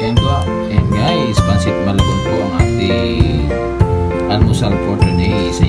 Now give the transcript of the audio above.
Yan po. Yan guys, pansit malabon po ang ating almusal for today. Sa